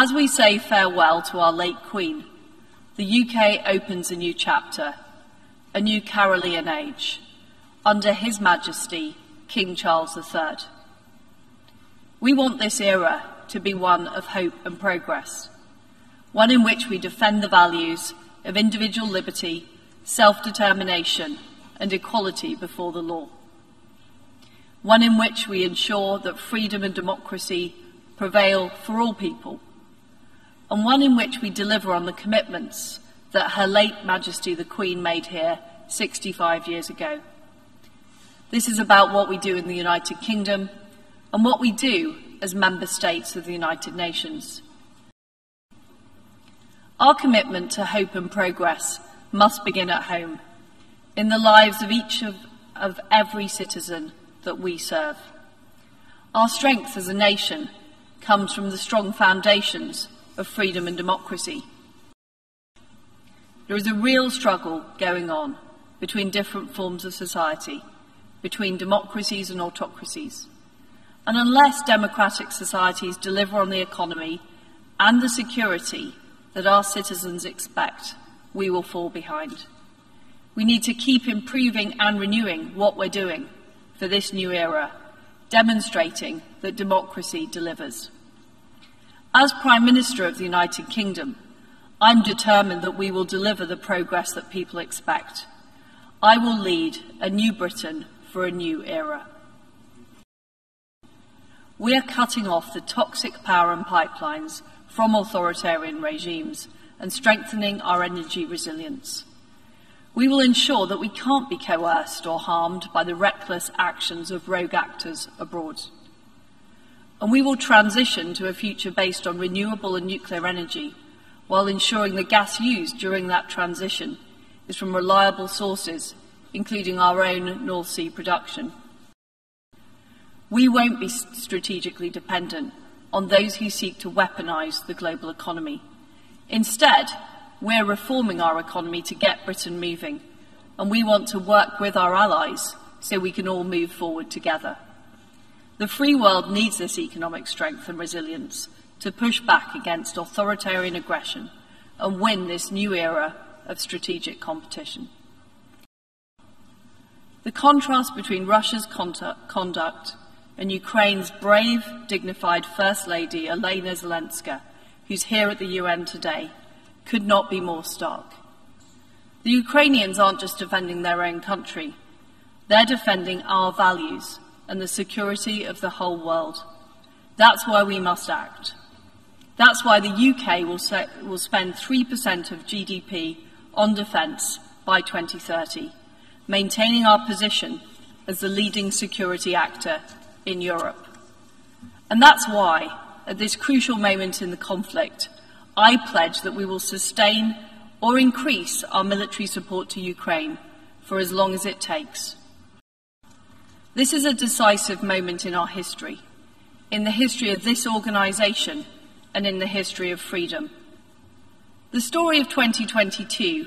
As we say farewell to our late Queen, the UK opens a new chapter, a new Carolean age, under His Majesty, King Charles III. We want this era to be one of hope and progress, one in which we defend the values of individual liberty, self determination, and equality before the law. One in which we ensure that freedom and democracy prevail for all people, and one in which we deliver on the commitments that Her late Majesty the Queen made here 65 years ago. This is about what we do in the United Kingdom and what we do as member states of the United Nations. Our commitment to hope and progress must begin at home, in the lives of each of, of every citizen that we serve. Our strength as a nation comes from the strong foundations of freedom and democracy. There is a real struggle going on between different forms of society, between democracies and autocracies. And unless democratic societies deliver on the economy and the security that our citizens expect, we will fall behind. We need to keep improving and renewing what we're doing for this new era, demonstrating that democracy delivers. As Prime Minister of the United Kingdom, I'm determined that we will deliver the progress that people expect. I will lead a new Britain for a new era. We are cutting off the toxic power and pipelines from authoritarian regimes and strengthening our energy resilience. We will ensure that we can't be coerced or harmed by the reckless actions of rogue actors abroad. And we will transition to a future based on renewable and nuclear energy while ensuring the gas used during that transition is from reliable sources, including our own North Sea production. We won't be strategically dependent on those who seek to weaponise the global economy. Instead, we're reforming our economy to get Britain moving, and we want to work with our allies so we can all move forward together. The free world needs this economic strength and resilience to push back against authoritarian aggression and win this new era of strategic competition. The contrast between Russia's conduct and Ukraine's brave, dignified First Lady, Elena Zelenska, who's here at the UN today, could not be more stark. The Ukrainians aren't just defending their own country, they're defending our values and the security of the whole world. That's why we must act. That's why the UK will, set, will spend 3% of GDP on defence by 2030, maintaining our position as the leading security actor in Europe. And that's why, at this crucial moment in the conflict, I pledge that we will sustain or increase our military support to Ukraine for as long as it takes. This is a decisive moment in our history, in the history of this organisation and in the history of freedom. The story of 2022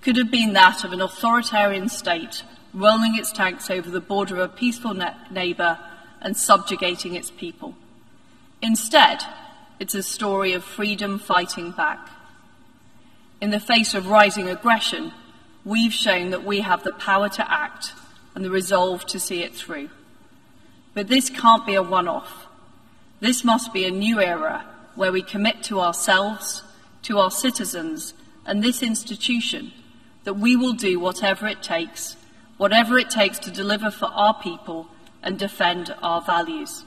could have been that of an authoritarian state rolling its tanks over the border of a peaceful neighbour and subjugating its people. Instead, it's a story of freedom fighting back. In the face of rising aggression, we've shown that we have the power to act and the resolve to see it through. But this can't be a one off. This must be a new era where we commit to ourselves, to our citizens, and this institution that we will do whatever it takes, whatever it takes to deliver for our people and defend our values.